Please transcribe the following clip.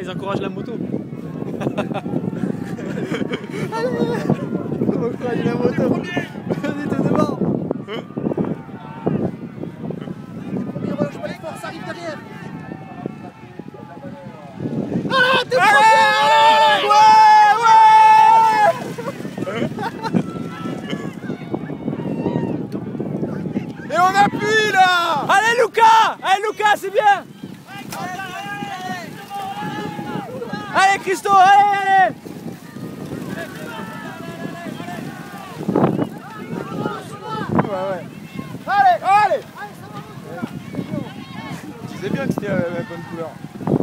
ils encouragent la moto. Allez, on encourage la moto. On est devant. Premier relâche pas les forces, arrive derrière. Ah, t'es premier Et on appuie là Allez Lucas Allez Lucas, c'est bien Allez Christo, allez, allez Ouais, ouais. Allez, allez Tu sais bien que c'était la bonne couleur.